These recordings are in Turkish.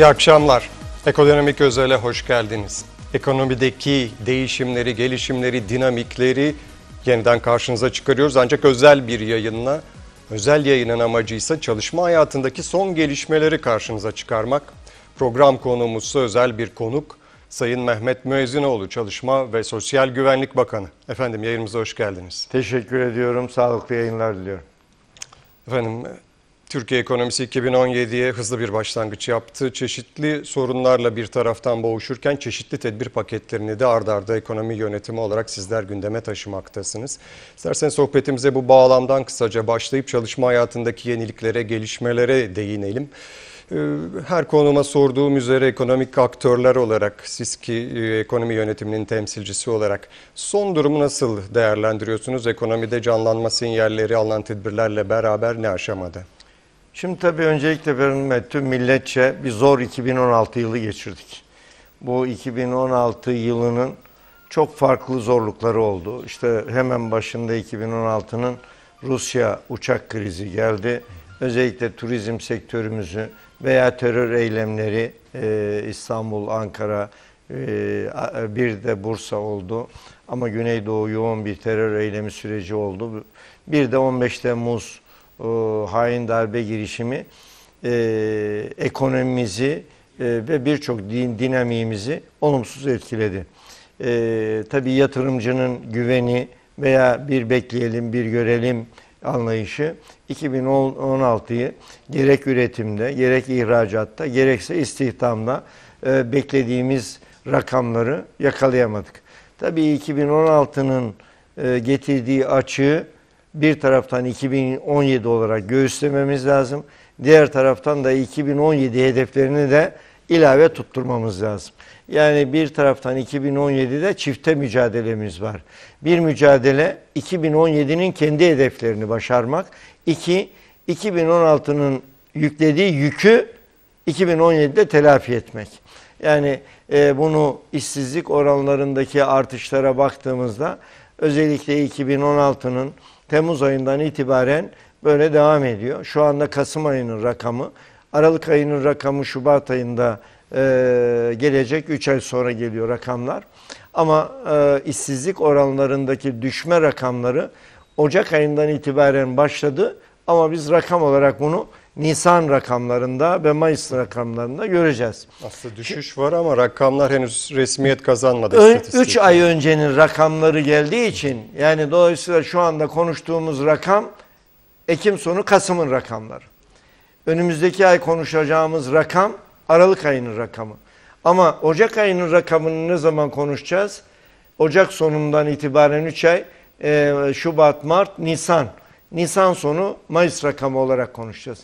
İyi akşamlar. Ekonomik Özel'e hoş geldiniz. Ekonomideki değişimleri, gelişimleri, dinamikleri yeniden karşınıza çıkarıyoruz. Ancak özel bir yayınla, özel yayının amacı ise çalışma hayatındaki son gelişmeleri karşınıza çıkarmak. Program konuğumuzsa özel bir konuk. Sayın Mehmet Müezzinoğlu, Çalışma ve Sosyal Güvenlik Bakanı. Efendim yayınımıza hoş geldiniz. Teşekkür ediyorum. Sağlıklı yayınlar diliyorum. Efendim Türkiye ekonomisi 2017'ye hızlı bir başlangıç yaptı. Çeşitli sorunlarla bir taraftan boğuşurken çeşitli tedbir paketlerini de ardarda arda ekonomi yönetimi olarak sizler gündeme taşımaktasınız. İsterseniz sohbetimize bu bağlamdan kısaca başlayıp çalışma hayatındaki yeniliklere, gelişmelere değinelim. Ee, her konuma sorduğum üzere ekonomik aktörler olarak siz ki e, ekonomi yönetiminin temsilcisi olarak son durumu nasıl değerlendiriyorsunuz? Ekonomide canlanma sinyalleri alınan tedbirlerle beraber ne aşamada? Şimdi tabii öncelikle ben tüm milletçe bir zor 2016 yılı geçirdik. Bu 2016 yılının çok farklı zorlukları oldu. İşte hemen başında 2016'nın Rusya uçak krizi geldi. Özellikle turizm sektörümüzü veya terör eylemleri e, İstanbul, Ankara, e, bir de Bursa oldu. Ama Güneydoğu yoğun bir terör eylemi süreci oldu. Bir de 15 Temmuz hain darbe girişimi e, ekonomimizi e, ve birçok din, dinamiğimizi olumsuz etkiledi. E, tabii yatırımcının güveni veya bir bekleyelim, bir görelim anlayışı 2016'yı gerek üretimde, gerek ihracatta, gerekse istihdamda e, beklediğimiz rakamları yakalayamadık. Tabii 2016'nın e, getirdiği açığı bir taraftan 2017 olarak göğüslememiz lazım. Diğer taraftan da 2017 hedeflerini de ilave tutturmamız lazım. Yani bir taraftan 2017'de çifte mücadelemiz var. Bir mücadele 2017'nin kendi hedeflerini başarmak. İki, 2016'nın yüklediği yükü 2017'de telafi etmek. Yani e, bunu işsizlik oranlarındaki artışlara baktığımızda özellikle 2016'nın Temmuz ayından itibaren böyle devam ediyor. Şu anda Kasım ayının rakamı, Aralık ayının rakamı Şubat ayında e, gelecek. 3 ay sonra geliyor rakamlar. Ama e, işsizlik oranlarındaki düşme rakamları Ocak ayından itibaren başladı. Ama biz rakam olarak bunu Nisan rakamlarında ve Mayıs rakamlarında göreceğiz. Aslında düşüş var ama rakamlar henüz resmiyet kazanmadı. 3 ay öncenin rakamları geldiği için yani dolayısıyla şu anda konuştuğumuz rakam Ekim sonu Kasım'ın rakamları. Önümüzdeki ay konuşacağımız rakam Aralık ayının rakamı. Ama Ocak ayının rakamını ne zaman konuşacağız? Ocak sonundan itibaren 3 ay e, Şubat, Mart, Nisan. Nisan sonu Mayıs rakamı olarak konuşacağız.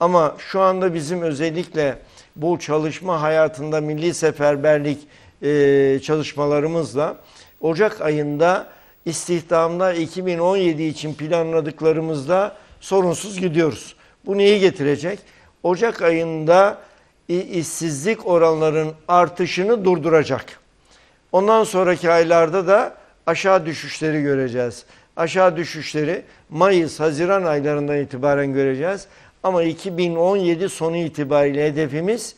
Ama şu anda bizim özellikle bu çalışma hayatında milli seferberlik e, çalışmalarımızla Ocak ayında istihdamda 2017 için planladıklarımızda sorunsuz gidiyoruz. Bu neyi getirecek? Ocak ayında işsizlik oranlarının artışını durduracak. Ondan sonraki aylarda da aşağı düşüşleri göreceğiz. Aşağı düşüşleri Mayıs, Haziran aylarından itibaren göreceğiz. Ama 2017 sonu itibariyle hedefimiz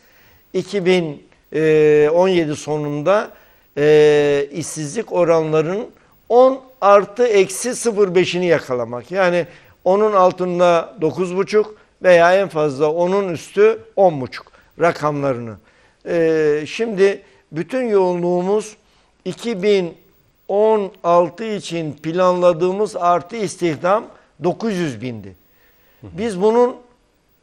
2017 sonunda e, işsizlik oranlarının 10 artı eksi 0,5'ini yakalamak. Yani onun altında 9,5 veya en fazla onun üstü 10,5 rakamlarını. E, şimdi bütün yoğunluğumuz 2016 için planladığımız artı istihdam 900 bindi. Biz bunun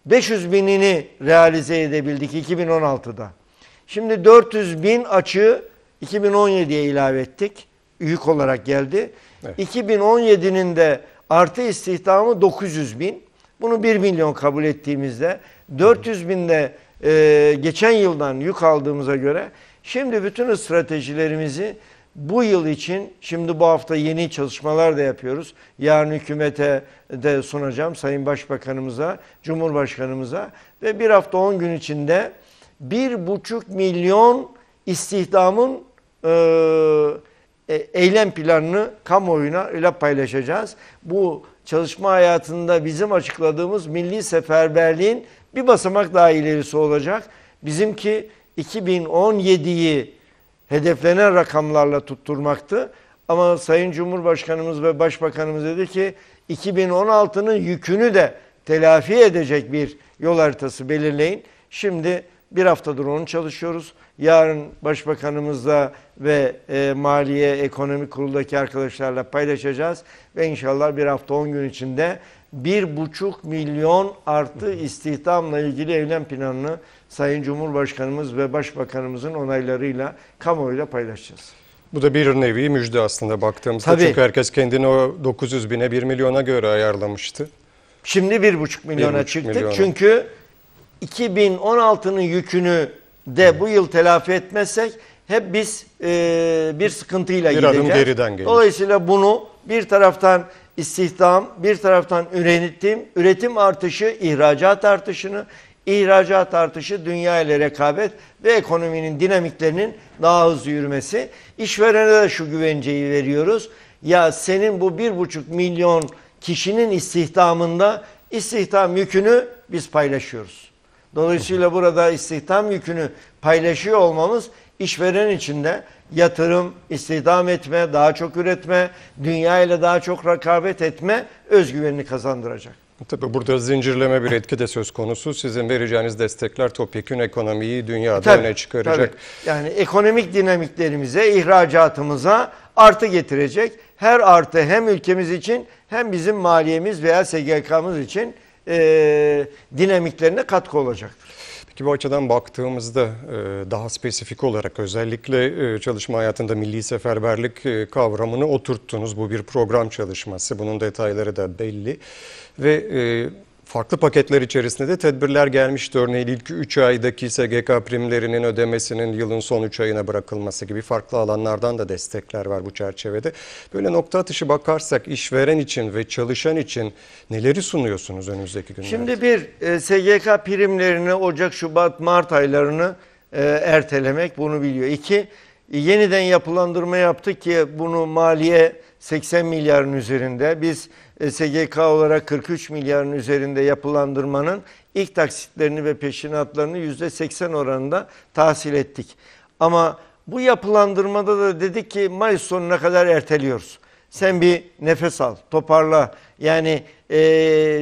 500 binini realize edebildik 2016'da. Şimdi 400 bin açığı 2017'ye ilave ettik. Yük olarak geldi. Evet. 2017'nin de artı istihdamı 900 bin. Bunu 1 milyon kabul ettiğimizde 400 binde e, geçen yıldan yük aldığımıza göre şimdi bütün stratejilerimizi bu yıl için şimdi bu hafta yeni çalışmalar da yapıyoruz. Yarın hükümete de sunacağım Sayın Başbakanımıza, Cumhurbaşkanımıza ve bir hafta on gün içinde bir buçuk milyon istihdamın e, e, eylem planını kamuoyuna ile paylaşacağız. Bu çalışma hayatında bizim açıkladığımız milli seferberliğin bir basamak daha ilerisi olacak. Bizimki 2017'yi hedeflenen rakamlarla tutturmaktı. Ama Sayın Cumhurbaşkanımız ve Başbakanımız dedi ki 2016'nın yükünü de telafi edecek bir yol haritası belirleyin. Şimdi bir haftadır onu çalışıyoruz. Yarın Başbakanımızla ve e, Maliye Ekonomi Kurulu'daki arkadaşlarla paylaşacağız. Ve inşallah bir hafta 10 gün içinde bir buçuk milyon artı istihdamla ilgili eylem planını Sayın Cumhurbaşkanımız ve Başbakanımızın onaylarıyla kamuoyuyla paylaşacağız. Bu da bir nevi müjde aslında baktığımızda. Tabii. Çünkü herkes kendini o 900 bine 1 milyona göre ayarlamıştı. Şimdi bir buçuk milyona buçuk çıktık. milyona. Çünkü 2016'nın yükünü de bu yıl telafi etmezsek hep biz e, bir sıkıntıyla Bir gideceğiz. adım geriden gelir. Dolayısıyla bunu bir taraftan istihdam, bir taraftan üretim, üretim artışı, ihracat artışını, ihracat artışı dünya ile rekabet ve ekonominin dinamiklerinin daha hızlı yürümesi. İşverene de şu güvenceyi veriyoruz. Ya senin bu bir buçuk milyon kişinin istihdamında istihdam yükünü biz paylaşıyoruz. Dolayısıyla burada istihdam yükünü paylaşıyor olmamız işveren için de yatırım, istihdam etme, daha çok üretme, dünya ile daha çok rekabet etme özgüvenini kazandıracak. Tabii burada zincirleme bir etki de söz konusu. Sizin vereceğiniz destekler topyekün ekonomiyi dünyada Tabii, öne çıkaracak. tabii. Yani ekonomik dinamiklerimize, ihracatımıza artı getirecek. Her artı hem ülkemiz için hem bizim maliyemiz veya SGK'mız için e, dinamiklerine katkı olacaktır. Peki bu açıdan baktığımızda e, daha spesifik olarak özellikle e, çalışma hayatında milli seferberlik e, kavramını oturttunuz. Bu bir program çalışması. Bunun detayları da belli. Ve farklı paketler içerisinde de tedbirler gelmişti. Örneğin ilk 3 aydaki SGK primlerinin ödemesinin yılın son 3 ayına bırakılması gibi farklı alanlardan da destekler var bu çerçevede. Böyle nokta atışı bakarsak işveren için ve çalışan için neleri sunuyorsunuz önümüzdeki günlerde? Şimdi bir e, SGK primlerini Ocak, Şubat, Mart aylarını e, ertelemek bunu biliyor. İki, yeniden yapılandırma yaptık ki bunu maliye 80 milyarın üzerinde. Biz e, SGK olarak 43 milyarın üzerinde yapılandırmanın ilk taksitlerini ve peşinatlarını %80 oranında tahsil ettik. Ama bu yapılandırmada da dedik ki Mayıs sonuna kadar erteliyoruz. Sen bir nefes al, toparla. Yani e,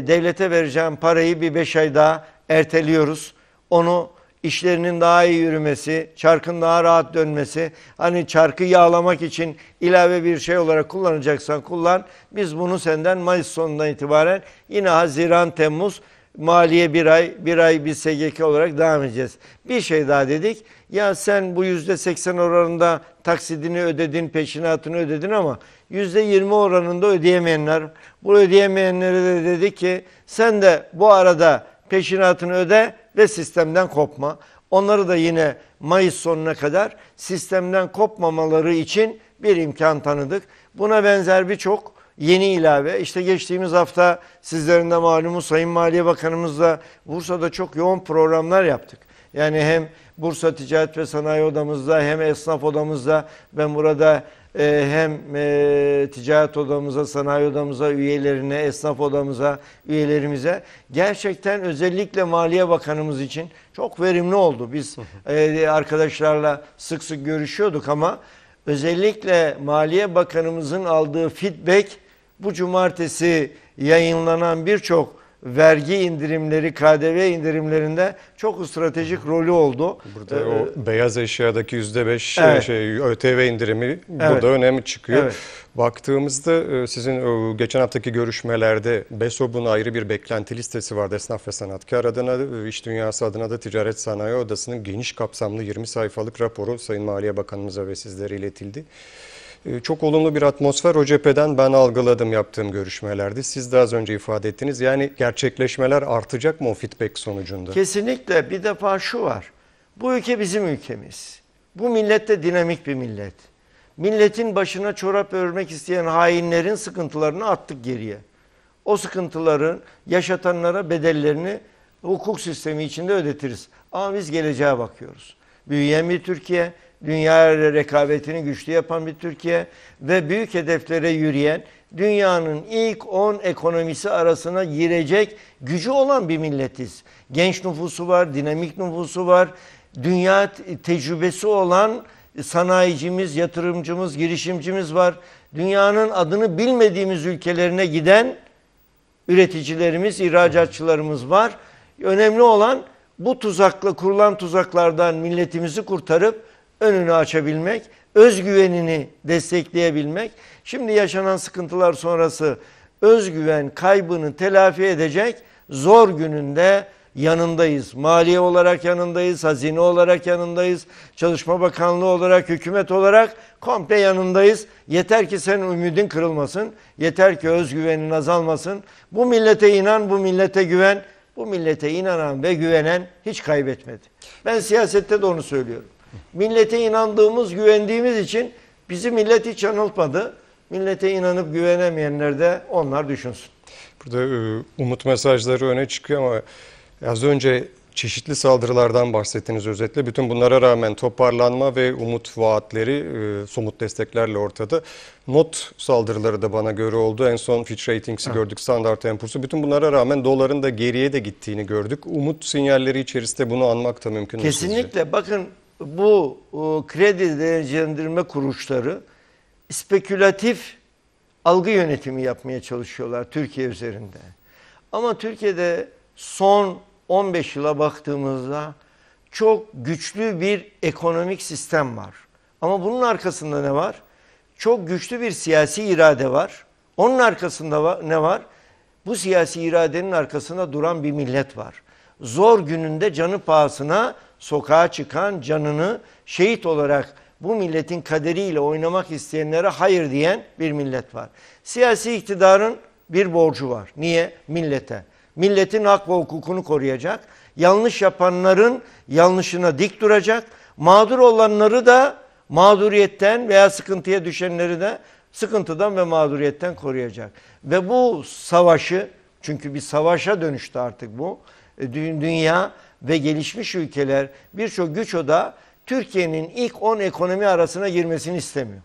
devlete vereceğim parayı bir beş ay daha erteliyoruz. Onu işlerinin daha iyi yürümesi, çarkın daha rahat dönmesi, hani çarkı yağlamak için ilave bir şey olarak kullanacaksan kullan. Biz bunu senden Mayıs sonundan itibaren yine Haziran, Temmuz maliye bir ay, bir ay biz SGK olarak devam edeceğiz. Bir şey daha dedik. Ya sen bu yüzde seksen oranında taksidini ödedin, peşinatını ödedin ama yüzde yirmi oranında ödeyemeyenler. Bu ödeyemeyenlere de dedik ki sen de bu arada peşinatını öde ve sistemden kopma. Onları da yine Mayıs sonuna kadar sistemden kopmamaları için bir imkan tanıdık. Buna benzer birçok yeni ilave. İşte geçtiğimiz hafta sizlerin de malumu Sayın Maliye Bakanımızla Bursa'da çok yoğun programlar yaptık. Yani hem Bursa Ticaret ve Sanayi Odamızda hem esnaf odamızda ben burada hem e, ticaret odamıza, sanayi odamıza, üyelerine, esnaf odamıza, üyelerimize gerçekten özellikle Maliye Bakanımız için çok verimli oldu. Biz e, arkadaşlarla sık sık görüşüyorduk ama özellikle Maliye Bakanımızın aldığı feedback bu cumartesi yayınlanan birçok vergi indirimleri, KDV indirimlerinde çok stratejik rolü oldu. Burada Ee, o beyaz eşyadaki %5 Evet. şey ÖTV indirimi Evet. burada önemli çıkıyor. Evet. Baktığımızda e, sizin o geçen haftaki görüşmelerde BESOB'un ayrı bir beklenti listesi vardı esnaf ve sanatkar adına, e, iş dünyası adına da Ticaret Sanayi Odası'nın geniş kapsamlı 20 sayfalık raporu Sayın Maliye Bakanımıza ve sizlere iletildi. E, Çok olumlu bir atmosfer o cepheden ben algıladım yaptığım görüşmelerde. Siz de az önce ifade ettiniz. Yani gerçekleşmeler artacak mı o feedback sonucunda? Kesinlikle bir defa şu var. Bu ülke bizim ülkemiz. Bu millet de dinamik bir millet. Milletin başına çorap örmek isteyen hainlerin sıkıntılarını attık geriye. O sıkıntıların yaşatanlara bedellerini hukuk sistemi içinde ödetiriz. Ama biz geleceğe bakıyoruz. Büyüyen bir Türkiye, dünya rekabetini güçlü yapan bir Türkiye ve büyük hedeflere yürüyen dünyanın ilk 10 ekonomisi arasına girecek gücü olan bir milletiz. Genç nüfusu var, dinamik nüfusu var, dünya tecrübesi olan sanayicimiz, yatırımcımız, girişimcimiz var. Dünyanın adını bilmediğimiz ülkelerine giden üreticilerimiz, ihracatçılarımız var. Önemli olan bu tuzakla kurulan tuzaklardan milletimizi kurtarıp önünü açabilmek, özgüvenini destekleyebilmek. Şimdi yaşanan sıkıntılar sonrası özgüven kaybını telafi edecek zor gününde yanındayız. Maliye olarak yanındayız, hazine olarak yanındayız, Çalışma Bakanlığı olarak, hükümet olarak komple yanındayız. Yeter ki sen ümidin kırılmasın, yeter ki özgüvenin azalmasın. Bu millete inan, bu millete güven. Bu millete inanan ve güvenen hiç kaybetmedi. Ben siyasette de onu söylüyorum. Millete inandığımız, güvendiğimiz için bizi millet hiç yanıltmadı. Millete inanıp güvenemeyenler de onlar düşünsün. Burada e, umut mesajları öne çıkıyor ama az önce çeşitli saldırılardan bahsettiniz özetle. Bütün bunlara rağmen toparlanma ve umut vaatleri e, somut desteklerle ortada. Not saldırıları da bana göre oldu. En son Fitch Ratings'i gördük, Standard Poor's'u. Bütün bunlara rağmen doların da geriye de gittiğini gördük. Umut sinyalleri içerisinde bunu anmak da mümkün. Kesinlikle bakın bu o, kredi derecelendirme kuruluşları spekülatif algı yönetimi yapmaya çalışıyorlar Türkiye üzerinde. Ama Türkiye'de son 15 yıla baktığımızda çok güçlü bir ekonomik sistem var. Ama bunun arkasında ne var? Çok güçlü bir siyasi irade var. Onun arkasında ne var? Bu siyasi iradenin arkasında duran bir millet var. Zor gününde canı pahasına sokağa çıkan, canını şehit olarak bu milletin kaderiyle oynamak isteyenlere hayır diyen bir millet var. Siyasi iktidarın bir borcu var. Niye? Millete. Milletin hak ve hukukunu koruyacak. Yanlış yapanların yanlışına dik duracak. Mağdur olanları da mağduriyetten veya sıkıntıya düşenleri de sıkıntıdan ve mağduriyetten koruyacak. Ve bu savaşı çünkü bir savaşa dönüştü artık bu. E, dü- Dünya ve gelişmiş ülkeler birçok güç oda Türkiye'nin ilk 10 ekonomi arasına girmesini istemiyor.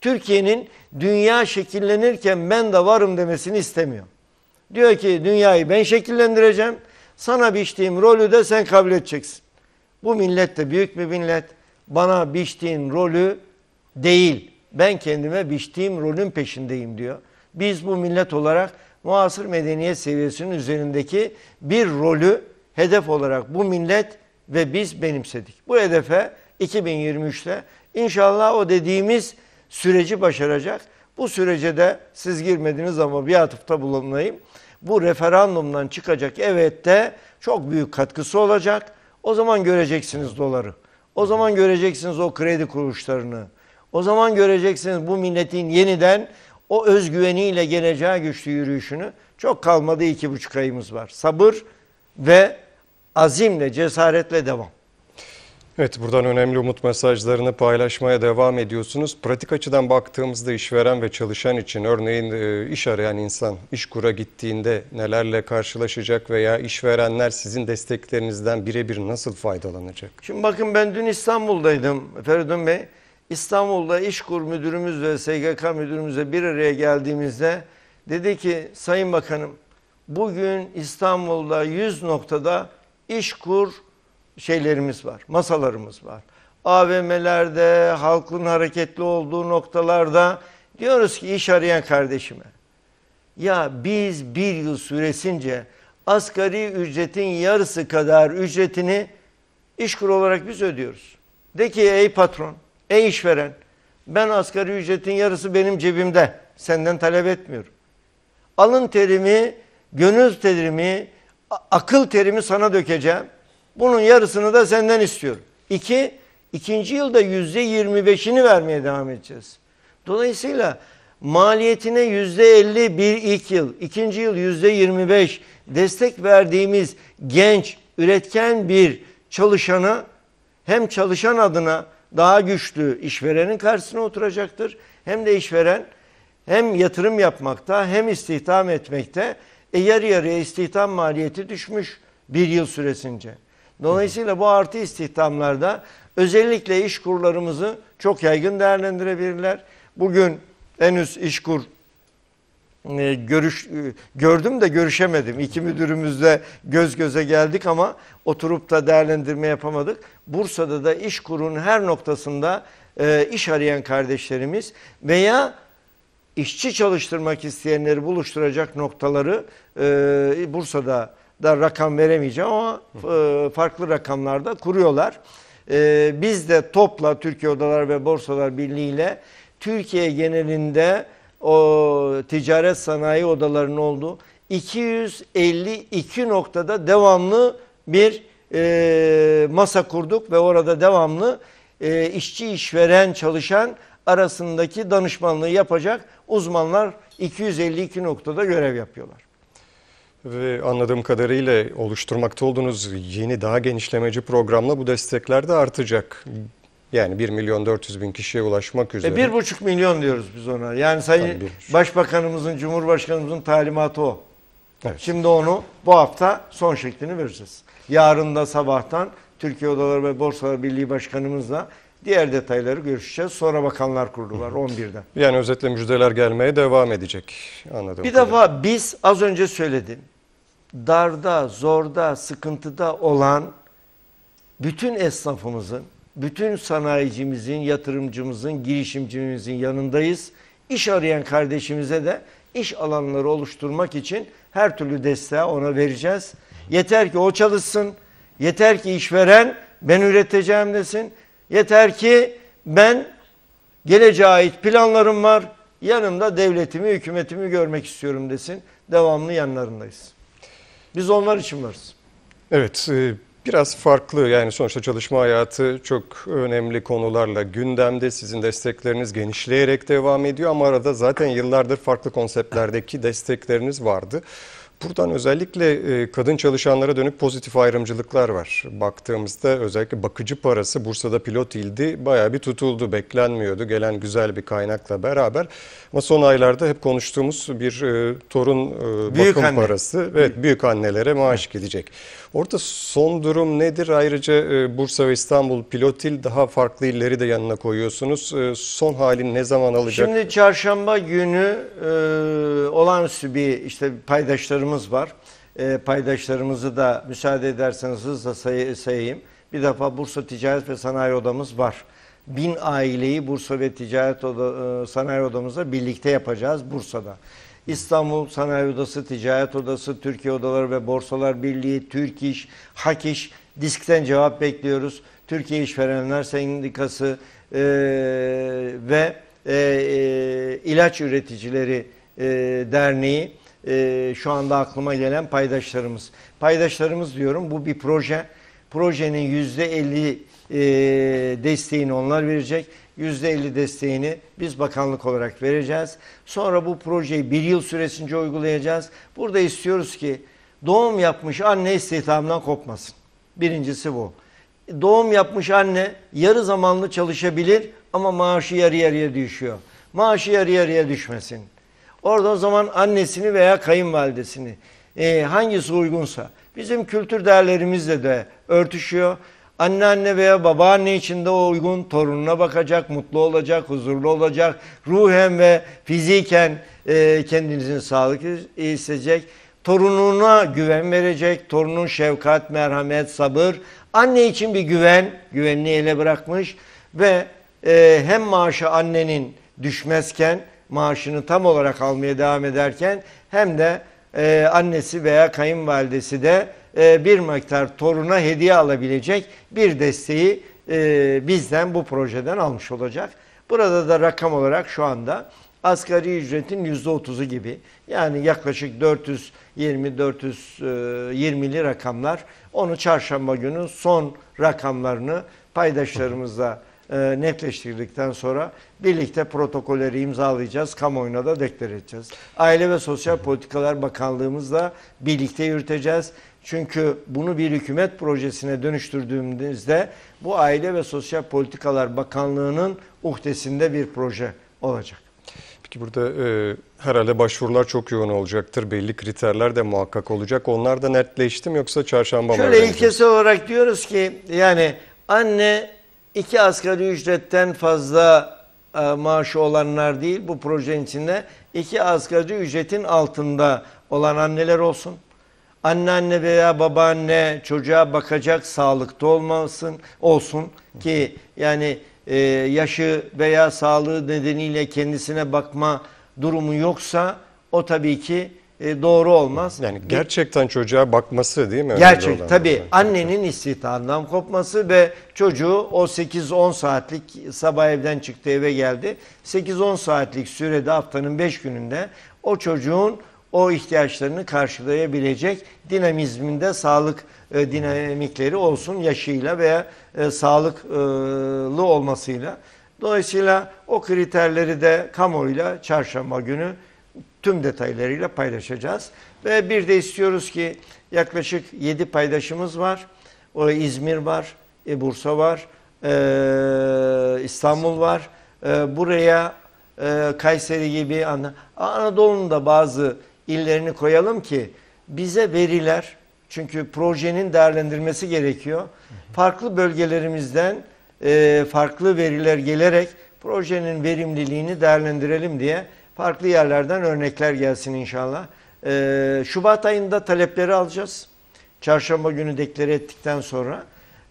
Türkiye'nin dünya şekillenirken ben de varım demesini istemiyor. Diyor ki dünyayı ben şekillendireceğim. Sana biçtiğim rolü de sen kabul edeceksin. Bu millet de büyük bir millet. Bana biçtiğin rolü değil. Ben kendime biçtiğim rolün peşindeyim diyor. Biz bu millet olarak muasır medeniyet seviyesinin üzerindeki bir rolü hedef olarak bu millet ve biz benimsedik. Bu hedefe 2023'te inşallah o dediğimiz süreci başaracak. Bu sürece de siz girmediniz ama bir atıfta bulunayım. Bu referandumdan çıkacak evet de çok büyük katkısı olacak. O zaman göreceksiniz doları. O zaman göreceksiniz o kredi kuruluşlarını. O zaman göreceksiniz bu milletin yeniden o özgüveniyle geleceği güçlü yürüyüşünü. Çok kalmadı iki buçuk ayımız var. Sabır ve azimle, cesaretle devam. Evet buradan önemli umut mesajlarını paylaşmaya devam ediyorsunuz. Pratik açıdan baktığımızda işveren ve çalışan için örneğin e, iş arayan insan iş kura gittiğinde nelerle karşılaşacak veya işverenler sizin desteklerinizden birebir nasıl faydalanacak? Şimdi bakın ben dün İstanbul'daydım Feridun Bey. İstanbul'da İşkur müdürümüz ve SGK müdürümüzle bir araya geldiğimizde dedi ki Sayın Bakanım bugün İstanbul'da 100 noktada İşkur şeylerimiz var, masalarımız var. AVM'lerde, halkın hareketli olduğu noktalarda diyoruz ki iş arayan kardeşime. Ya biz bir yıl süresince asgari ücretin yarısı kadar ücretini işkur olarak biz ödüyoruz. De ki ey patron, ey işveren ben asgari ücretin yarısı benim cebimde. Senden talep etmiyorum. Alın terimi, gönül terimi, akıl terimi sana dökeceğim. Bunun yarısını da senden istiyorum. İki, ikinci yılda yüzde yirmi beşini vermeye devam edeceğiz. Dolayısıyla maliyetine yüzde elli bir ilk yıl, ikinci yıl yüzde yirmi beş destek verdiğimiz genç, üretken bir çalışana hem çalışan adına daha güçlü işverenin karşısına oturacaktır. Hem de işveren hem yatırım yapmakta hem istihdam etmekte. E yarı yarıya istihdam maliyeti düşmüş bir yıl süresince. Dolayısıyla bu artı istihdamlarda özellikle iş kurlarımızı çok yaygın değerlendirebilirler. Bugün henüz işkur e, görüş e, gördüm de görüşemedim. İki müdürümüzle göz göze geldik ama oturup da değerlendirme yapamadık. Bursa'da da iş kurun her noktasında e, iş arayan kardeşlerimiz veya işçi çalıştırmak isteyenleri buluşturacak noktaları e, Bursa'da da rakam veremeyeceğim ama e, farklı rakamlarda kuruyorlar. E, biz de TOP'la Türkiye Odalar ve Borsalar Birliği ile Türkiye genelinde o ticaret sanayi odalarının olduğu 252 noktada devamlı bir e, masa kurduk ve orada devamlı e, işçi işveren çalışan arasındaki danışmanlığı yapacak uzmanlar 252 noktada görev yapıyorlar. Ve anladığım kadarıyla oluşturmakta olduğunuz yeni daha genişlemeci programla bu destekler de artacak. Yani 1 milyon 400 bin kişiye ulaşmak üzere. E, bir buçuk milyon diyoruz biz ona. Yani Sayın. Başbakanımızın, Cumhurbaşkanımızın talimatı o. Evet. Şimdi onu bu hafta son şeklini vereceğiz. Yarın da sabahtan Türkiye Odaları ve Borsalar Birliği Başkanımızla diğer detayları görüşeceğiz. Sonra Bakanlar Kurulu var 11'de. Yani özetle müjdeler gelmeye devam edecek anladığım Bir defa biz az önce söyledim. Darda, zorda, sıkıntıda olan bütün esnafımızın, bütün sanayicimizin, yatırımcımızın, girişimcimizin yanındayız. İş arayan kardeşimize de iş alanları oluşturmak için her türlü desteği ona vereceğiz. Yeter ki o çalışsın, yeter ki işveren ben üreteceğim desin, yeter ki ben geleceğe ait planlarım var, yanımda devletimi, hükümetimi görmek istiyorum desin. Devamlı yanlarındayız. Biz onlar için varız. Evet, e, biraz farklı yani sonuçta çalışma hayatı çok önemli konularla gündemde. Sizin destekleriniz genişleyerek devam ediyor ama arada zaten yıllardır farklı konseptlerdeki destekleriniz vardı. Buradan özellikle e, kadın çalışanlara dönük pozitif ayrımcılıklar var. Baktığımızda özellikle bakıcı parası Bursa'da pilot ildi. Bayağı bir tutuldu, beklenmiyordu. Gelen güzel bir kaynakla beraber. Ama son aylarda hep konuştuğumuz bir e, torun e, Büyük bakım anne. parası. Evet, büyük annelere maaş gidecek. Orada son durum nedir? Ayrıca Bursa ve İstanbul pilot il daha farklı illeri de yanına koyuyorsunuz. Son halini ne zaman alacak? Şimdi çarşamba günü e, olağanüstü bir işte paydaşlarımız var. E, paydaşlarımızı da müsaade ederseniz hızla say- sayayım. Bir defa Bursa Ticaret ve Sanayi Odamız var. Bin aileyi Bursa ve Ticaret Oda, e, Sanayi Odamızla birlikte yapacağız Bursa'da. İstanbul Sanayi Odası, Ticaret Odası, Türkiye Odaları ve Borsalar Birliği, Türk İş, Hak İş, diskten cevap bekliyoruz. Türkiye İşverenler Sendikası e, ve e, e, İlaç Üreticileri e, Derneği e, şu anda aklıma gelen paydaşlarımız. Paydaşlarımız diyorum bu bir proje. Projenin yüzde elli e, desteğini onlar verecek. Yüzde elli desteğini biz bakanlık olarak vereceğiz. Sonra bu projeyi bir yıl süresince uygulayacağız. Burada istiyoruz ki doğum yapmış anne istihdamdan kopmasın. Birincisi bu. Doğum yapmış anne yarı zamanlı çalışabilir ama maaşı yarı yarıya düşüyor. Maaşı yarı yarıya düşmesin. Orada o zaman annesini veya kayınvalidesini e, hangisi uygunsa bizim kültür değerlerimizle de örtüşüyor. Anneanne veya babaanne için de uygun torununa bakacak, mutlu olacak, huzurlu olacak. Ruhen ve fiziken e, kendinizin sağlıklı hissedecek. Torununa güven verecek. Torunun şefkat, merhamet, sabır. Anne için bir güven, güvenini ele bırakmış ve e, hem maaşı annenin düşmezken maaşını tam olarak almaya devam ederken hem de e, annesi veya kayınvalidesi de e, bir miktar toruna hediye alabilecek bir desteği e, bizden bu projeden almış olacak. Burada da rakam olarak şu anda asgari ücretin %30'u gibi yani yaklaşık 420-420'li rakamlar onu çarşamba günü son rakamlarını paydaşlarımızla e, netleştirdikten sonra birlikte protokolleri imzalayacağız. Kamuoyuna da deklar edeceğiz. Aile ve Sosyal Politikalar Bakanlığımızla birlikte yürüteceğiz. Çünkü bunu bir hükümet projesine dönüştürdüğümüzde bu Aile ve Sosyal Politikalar Bakanlığı'nın uhdesinde bir proje olacak. Peki burada e, herhalde başvurular çok yoğun olacaktır. Belli kriterler de muhakkak olacak. Onlar da netleşti mi yoksa çarşamba mı? Şöyle ilkesi olarak diyoruz ki yani anne iki asgari ücretten fazla e, maaşı olanlar değil bu projenin içinde iki asgari ücretin altında olan anneler olsun. Anneanne veya babaanne çocuğa bakacak sağlıkta olmasın olsun ki yani e, yaşı veya sağlığı nedeniyle kendisine bakma durumu yoksa o tabii ki e, doğru olmaz. Yani gerçekten çocuğa bakması değil mi? Gerçek tabii annenin istihdamdan kopması ve çocuğu o 8-10 saatlik sabah evden çıktı eve geldi. 8-10 saatlik sürede haftanın 5 gününde o çocuğun o ihtiyaçlarını karşılayabilecek dinamizminde sağlık e, dinamikleri olsun yaşıyla veya e, sağlıklı olmasıyla. Dolayısıyla o kriterleri de kamuoyuyla çarşamba günü tüm detaylarıyla paylaşacağız. Ve bir de istiyoruz ki yaklaşık 7 paydaşımız var. O İzmir var, e, Bursa var, e, İstanbul var. E, buraya e, Kayseri gibi Ana- Anadolu'nun da bazı illerini koyalım ki bize veriler çünkü projenin değerlendirmesi gerekiyor. Farklı bölgelerimizden e, farklı veriler gelerek projenin verimliliğini değerlendirelim diye farklı yerlerden örnekler gelsin inşallah. E, Şubat ayında talepleri alacağız. Çarşamba günü deklare ettikten sonra.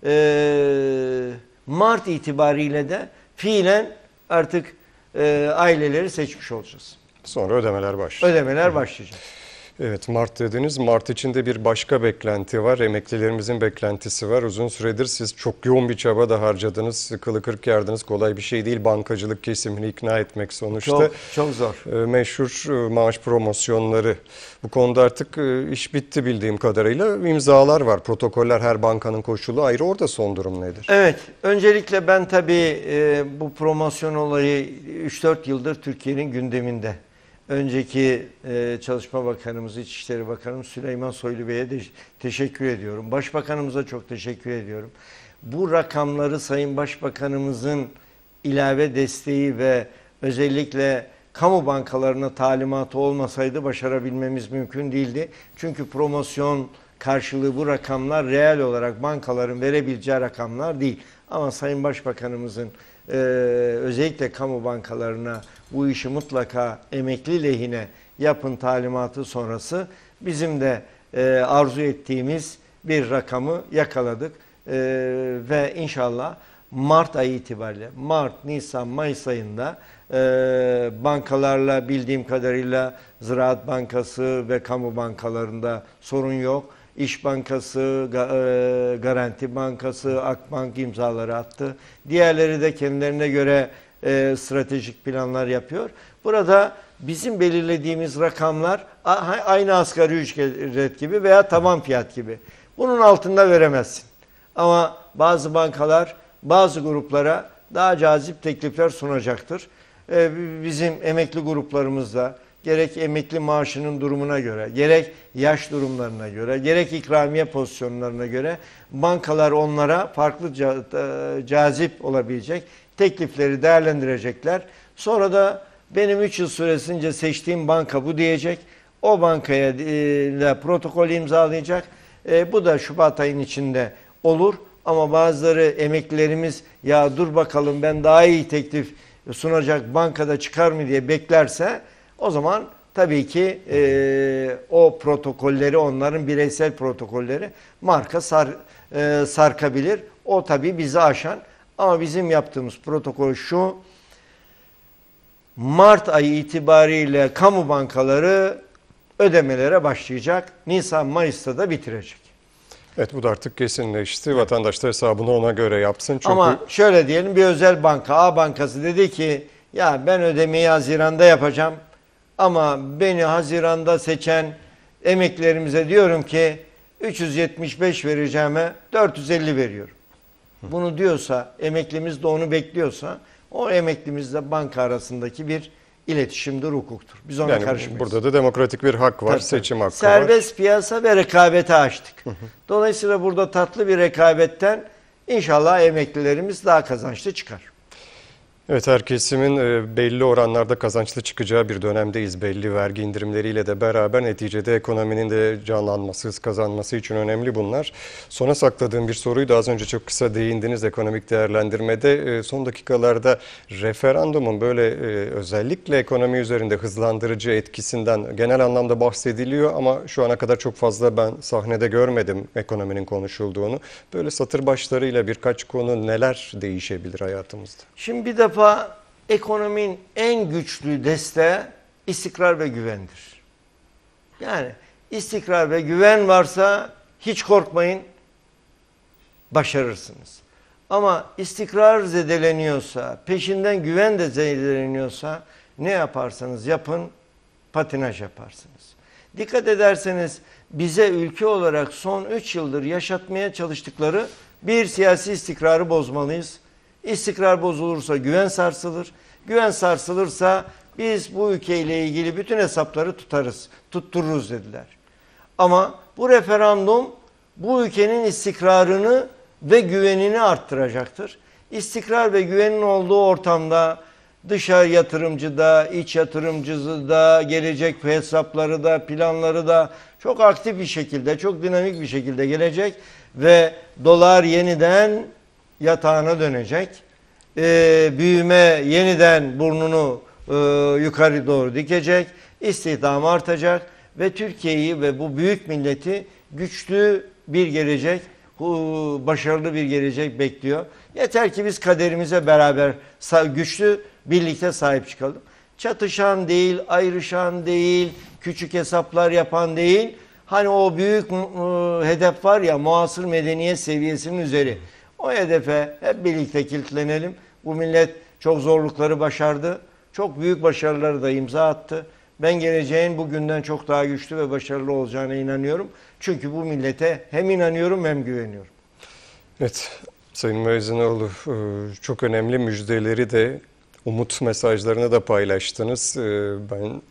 E, Mart itibariyle de fiilen artık e, aileleri seçmiş olacağız. Sonra ödemeler başlıyor. Ödemeler başlayacak. Evet Mart dediniz. Mart içinde bir başka beklenti var. Emeklilerimizin beklentisi var. Uzun süredir siz çok yoğun bir çaba da harcadınız. Kılı kırk yardınız. Kolay bir şey değil. Bankacılık kesimini ikna etmek sonuçta. Çok çok zor. e, meşhur e, maaş promosyonları. Bu konuda artık e, iş bitti bildiğim kadarıyla. İmzalar var. Protokoller her bankanın koşulu ayrı. Orada son durum nedir? Evet, öncelikle ben tabii e, bu promosyon olayı 3-4 yıldır Türkiye'nin gündeminde. Önceki e, Çalışma Bakanımız, İçişleri Bakanımız Süleyman Soylu Bey'e de teşekkür ediyorum. Başbakanımıza çok teşekkür ediyorum. Bu rakamları Sayın Başbakanımızın ilave desteği ve özellikle kamu bankalarına talimatı olmasaydı başarabilmemiz mümkün değildi. Çünkü promosyon karşılığı bu rakamlar reel olarak bankaların verebileceği rakamlar değil. Ama Sayın Başbakanımızın e, özellikle kamu bankalarına bu işi mutlaka emekli lehine yapın talimatı sonrası bizim de e, arzu ettiğimiz bir rakamı yakaladık. E, ve inşallah Mart ayı itibariyle Mart, Nisan, Mayıs ayında e, bankalarla bildiğim kadarıyla Ziraat Bankası ve kamu bankalarında sorun yok. İş Bankası, e, Garanti Bankası, Akbank imzaları attı. Diğerleri de kendilerine göre e, stratejik planlar yapıyor. Burada bizim belirlediğimiz rakamlar aynı asgari ücret gibi veya taban fiyat gibi. Bunun altında veremezsin. Ama bazı bankalar bazı gruplara daha cazip teklifler sunacaktır. Ee, bizim emekli gruplarımızda gerek emekli maaşının durumuna göre, gerek yaş durumlarına göre, gerek ikramiye pozisyonlarına göre bankalar onlara farklı e, cazip olabilecek teklifleri değerlendirecekler. Sonra da benim 3 yıl süresince seçtiğim banka bu diyecek. O bankaya e, protokol imzalayacak. E, bu da Şubat ayının içinde olur. Ama bazıları emeklilerimiz ya dur bakalım ben daha iyi teklif sunacak bankada çıkar mı diye beklerse o zaman tabii ki e, o protokolleri onların bireysel protokolleri marka sar, e, sarkabilir. O tabii bizi aşan ama bizim yaptığımız protokol şu Mart ayı itibariyle kamu bankaları ödemelere başlayacak. Nisan Mayıs'ta da bitirecek. Evet bu da artık kesinleşti. Vatandaş da hesabını ona göre yapsın. Çünkü Ama şöyle diyelim bir özel banka A bankası dedi ki ya ben ödemeyi Haziran'da yapacağım ama beni Haziran'da seçen emeklilerimize diyorum ki 375 vereceğime 450 veriyorum. Bunu diyorsa emeklimiz de onu bekliyorsa o emeklimizle banka arasındaki bir iletişimdir, hukuktur. Biz ona yani karışmayız. burada da demokratik bir hak var, Tabii, seçim hakkı var. Serbest piyasa ve rekabete açtık. Dolayısıyla burada tatlı bir rekabetten inşallah emeklilerimiz daha kazançlı çıkar. Evet her kesimin e, belli oranlarda kazançlı çıkacağı bir dönemdeyiz. Belli vergi indirimleriyle de beraber neticede ekonominin de canlanması, kazanması için önemli bunlar. Sona sakladığım bir soruyu da az önce çok kısa değindiniz ekonomik değerlendirmede. E, Son dakikalarda referandumun böyle e, özellikle ekonomi üzerinde hızlandırıcı etkisinden genel anlamda bahsediliyor ama şu ana kadar çok fazla ben sahnede görmedim ekonominin konuşulduğunu. Böyle satır başlarıyla birkaç konu neler değişebilir hayatımızda? Şimdi bir defa ekonominin en güçlü desteği istikrar ve güvendir. Yani istikrar ve güven varsa hiç korkmayın başarırsınız. Ama istikrar zedeleniyorsa, peşinden güven de zedeleniyorsa ne yaparsanız yapın patinaj yaparsınız. Dikkat ederseniz bize ülke olarak son 3 yıldır yaşatmaya çalıştıkları bir siyasi istikrarı bozmalıyız. İstikrar bozulursa güven sarsılır. Güven sarsılırsa biz bu ülkeyle ilgili bütün hesapları tutarız, tuttururuz dediler. Ama bu referandum bu ülkenin istikrarını ve güvenini arttıracaktır. İstikrar ve güvenin olduğu ortamda dışarı yatırımcı da, iç yatırımcısı da, gelecek hesapları da, planları da çok aktif bir şekilde, çok dinamik bir şekilde gelecek ve dolar yeniden yatağına dönecek. Ee, büyüme yeniden burnunu e, yukarı doğru dikecek. İstihdam artacak ve Türkiye'yi ve bu büyük milleti güçlü bir gelecek, başarılı bir gelecek bekliyor. Yeter ki biz kaderimize beraber güçlü birlikte sahip çıkalım. Çatışan değil, ayrışan değil, küçük hesaplar yapan değil. Hani o büyük e, hedef var ya muasır medeniyet seviyesinin üzeri. O hedefe hep birlikte kilitlenelim. Bu millet çok zorlukları başardı. Çok büyük başarıları da imza attı. Ben geleceğin bugünden çok daha güçlü ve başarılı olacağına inanıyorum. Çünkü bu millete hem inanıyorum hem güveniyorum. Evet, Sayın Müezzinoğlu e, çok önemli müjdeleri de umut mesajlarını da paylaştınız. E, Ben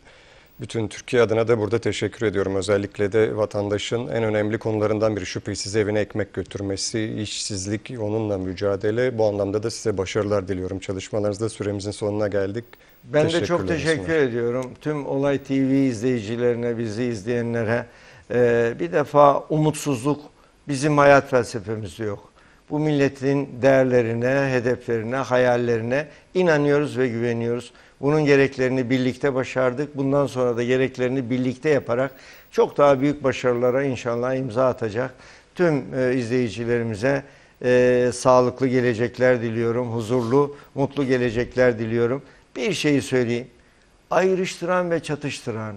bütün Türkiye adına da burada teşekkür ediyorum. Özellikle de vatandaşın en önemli konularından biri şüphesiz evine ekmek götürmesi, işsizlik, onunla mücadele. Bu anlamda da size başarılar diliyorum. Çalışmalarınızda süremizin sonuna geldik. Ben de çok teşekkür sunar. ediyorum. Tüm Olay TV izleyicilerine, bizi izleyenlere. Ee, bir defa umutsuzluk bizim hayat felsefemizde yok. Bu milletin değerlerine, hedeflerine, hayallerine inanıyoruz ve güveniyoruz. Bunun gereklerini birlikte başardık. Bundan sonra da gereklerini birlikte yaparak çok daha büyük başarılara inşallah imza atacak. Tüm e, izleyicilerimize e, sağlıklı gelecekler diliyorum. Huzurlu, mutlu gelecekler diliyorum. Bir şeyi söyleyeyim. Ayrıştıran ve çatıştıran,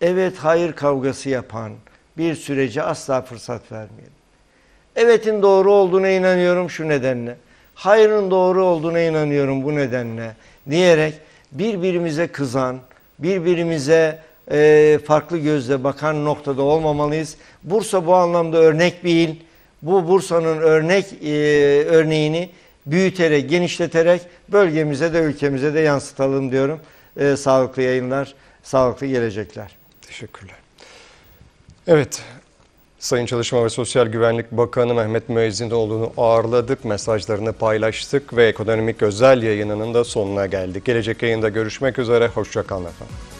evet hayır kavgası yapan bir sürece asla fırsat vermeyelim. Evetin doğru olduğuna inanıyorum şu nedenle. Hayrın doğru olduğuna inanıyorum bu nedenle. Diyerek birbirimize kızan, birbirimize e, farklı gözle bakan noktada olmamalıyız. Bursa bu anlamda örnek bir il. Bu Bursa'nın örnek e, örneğini büyüterek, genişleterek bölgemize de ülkemize de yansıtalım diyorum. E, sağlıklı yayınlar, sağlıklı gelecekler. Teşekkürler. Evet, Sayın Çalışma ve Sosyal Güvenlik Bakanı Mehmet Müezzinoğlu'nu ağırladık, mesajlarını paylaştık ve ekonomik özel yayınının da sonuna geldik. Gelecek yayında görüşmek üzere, hoşçakalın efendim.